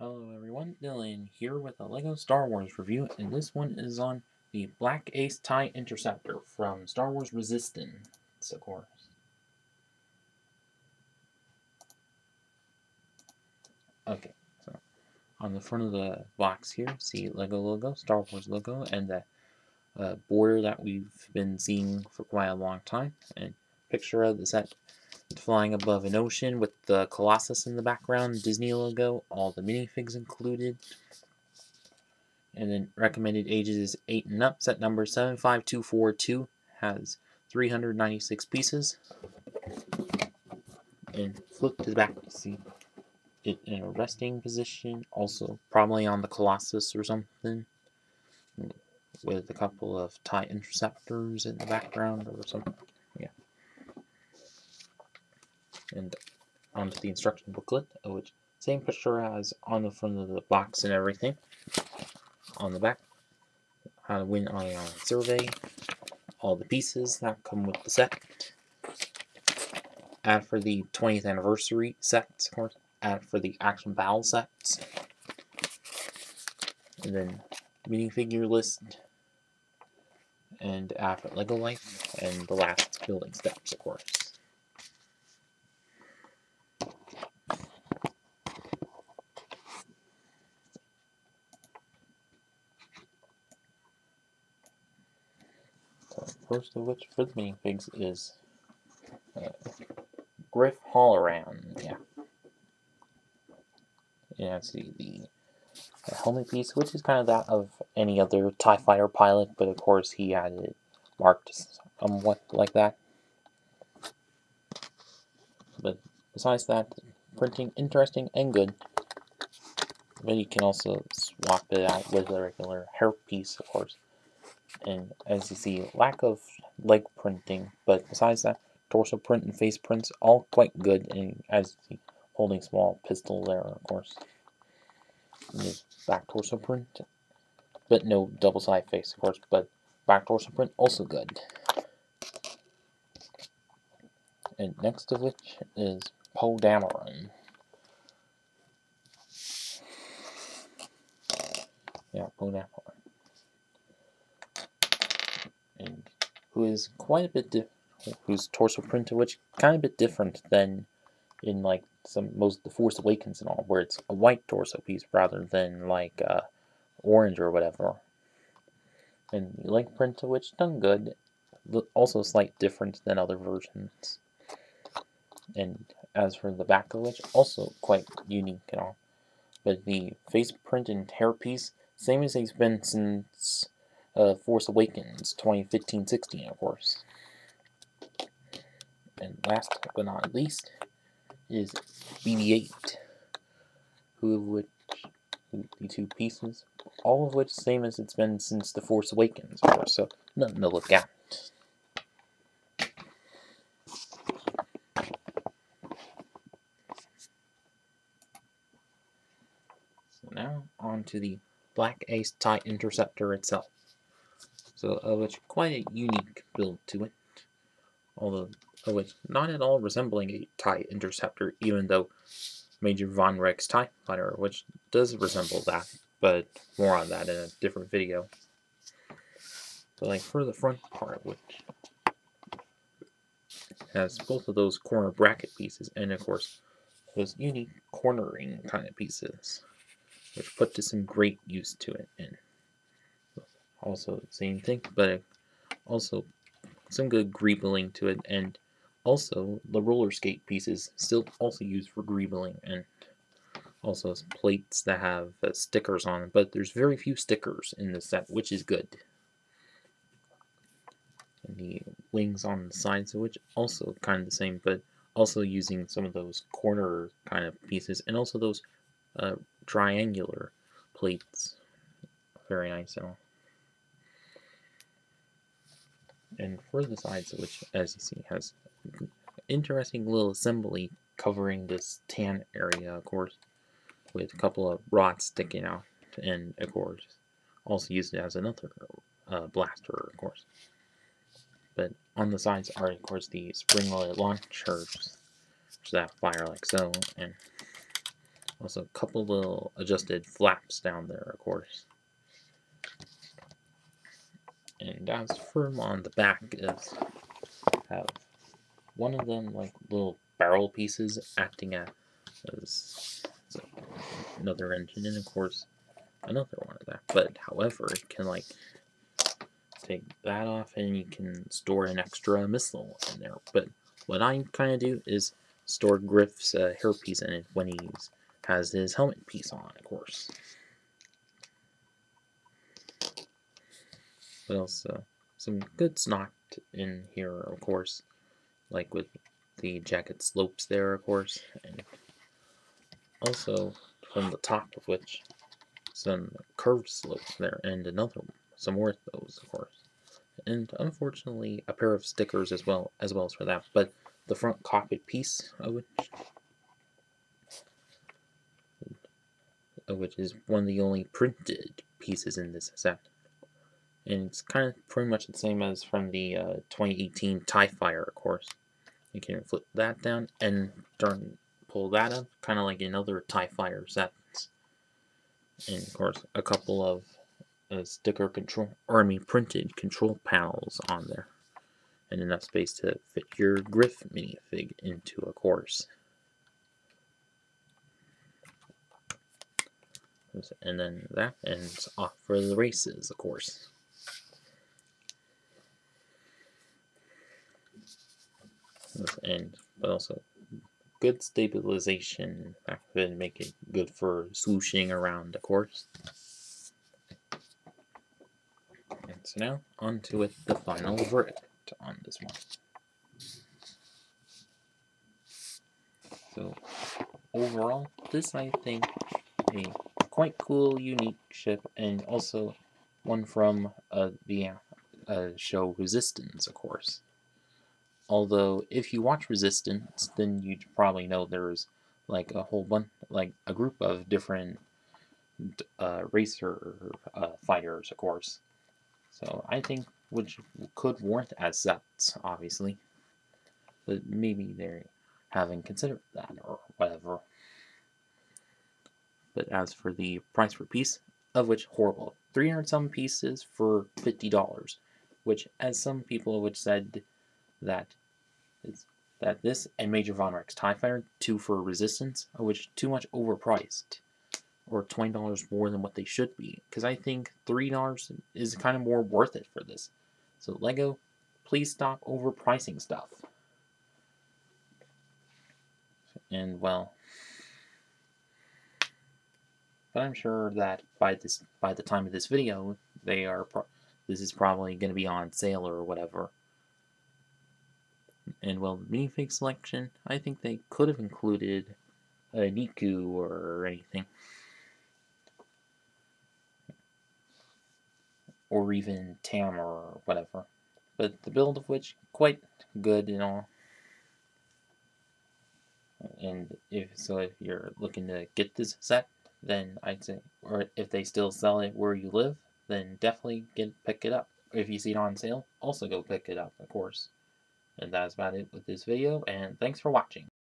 Hello everyone, Dylan here with a LEGO Star Wars review, and this one is on the Black Ace TIE Interceptor from Star Wars Resistance, of course. Okay, so on the front of the box here, see LEGO logo, Star Wars logo, and the uh, border that we've been seeing for quite a long time, and picture of the set flying above an ocean with the Colossus in the background, Disney logo, all the minifigs included. And then recommended ages is 8 and up. Set number 75242 has 396 pieces. And flip to the back see it in a resting position. Also, probably on the Colossus or something. With a couple of TIE interceptors in the background or something and onto the instruction booklet, uh, which same picture as on the front of the box and everything. On the back, how to win on a survey, all the pieces that come with the set. Add for the 20th anniversary sets, of course. Add for the action battle sets. And then minifigure list. And add for Lego Life. And the last building steps, of course. First of which for the minifigs is uh, Griff Halloran. Yeah. Yeah, see the, the helmet piece, which is kind of that of any other TIE fighter pilot, but of course he had it marked somewhat like that. But besides that, printing interesting and good. But you can also swap it out with a regular hair piece, of course and as you see, lack of leg printing, but besides that, torso print and face prints all quite good, and as you see, holding small pistol there, of course. Back torso print, but no double side face, of course, but back torso print also good. And next of which is Poe Dameron. Yeah, Poe Dameron. Who is quite a bit whose torso print which kind of bit different than in like some most the Force Awakens and all, where it's a white torso piece rather than like uh, orange or whatever. And the leg print of which done good, also slight different than other versions. And as for the back of which, also quite unique and all. But the face print and hair piece, same as it's been since uh, Force Awakens 2015-16, of course. And last but not least is BB-8, who of which the two pieces, all of which same as it's been since The Force Awakens, of course, so nothing to look at. So now on to the Black Ace TIE Interceptor itself. So of which quite a unique build to it, although of which not at all resembling a TIE Interceptor, even though Major Vonreg's TIE Fighter, which does resemble that, but more on that in a different video. But like for the front part, which has both of those corner bracket pieces, and of course those unique cornering kind of pieces, which put to some great use to it. And also same thing, but also some good greebling to it, and also the roller skate pieces still also used for greebling, and also plates that have uh, stickers on them, but there's very few stickers in this set, which is good. And the wings on the sides of which also kind of the same, but also using some of those corner kind of pieces, and also those uh, triangular plates. Very nice and all and for the sides which as you see has interesting little assembly covering this tan area of course with a couple of rods sticking out and of course also used as another uh, blaster of course but on the sides are of course the spring-loaded launchers which that fire like so and Also, a couple little adjusted flaps down there, of course. And as for on the back is have one of them like little barrel pieces acting as, as another engine, and of course another one of that. But however, it can like take that off, and you can store an extra missile in there. But what I kind of do is store Griff's uh, hairpiece in it when he has his helmet piece on, of course. But also some good snot in here, of course, like with the jacket slopes there, of course, and also from the top of which some curved slopes there, and another some more of those, of course. And unfortunately, a pair of stickers as well, as well as for that. But the front cockpit piece of which, which is one of the only printed pieces in this set. And it's kind of pretty much the same as from the uh, 2018 TIE Fighter, of course. You can flip that down and turn, pull that up, kind of like another TIE Fighter set. And of course, a couple of uh, sticker control, army printed control panels on there. And enough space to fit your Griff minifig into a course. And then that ends off for the races, of course. And but also good stabilization that could make it good for swooshing around the course. And so now on to it, the final verdict on this one. So overall, this I think a quite cool, unique ship, and also one from uh, the uh, show Resistance, of course. Although, if you watch Resistance, then you probably know there's like a whole bunch, like a group of different uh, racer uh, fighters, of course. So I think which could warrant as sets, obviously. But maybe they haven't considered that or whatever. But as for the price per piece, of which horrible, 300 some pieces for $50, which as some people which said that is that this and Major Vonreg's TIE Fighter, two for Resistance, are which too much overpriced, or $20 more than what they should be, because I think $3 is kind of more worth it for this. So LEGO, please stop overpricing stuff. And well, but I'm sure that by this by the time of this video, they are this is probably going to be on sale or whatever. And well, minifig selection, I think they could have included a Neeku or anything. Or even Tam or whatever. But the build of which, quite good and all. And if so, if you're looking to get this set, then I'd say, or if they still sell it where you live, then definitely get pick it up. If you see it on sale, also go pick it up, of course. And that's about it with this video, and thanks for watching.